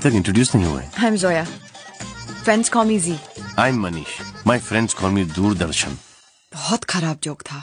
तक इंट्रोड्यूस नहीं हुए I am Zoya friends call me Z I am Manish my friends call me Doordarshan बहुत खराब joke था।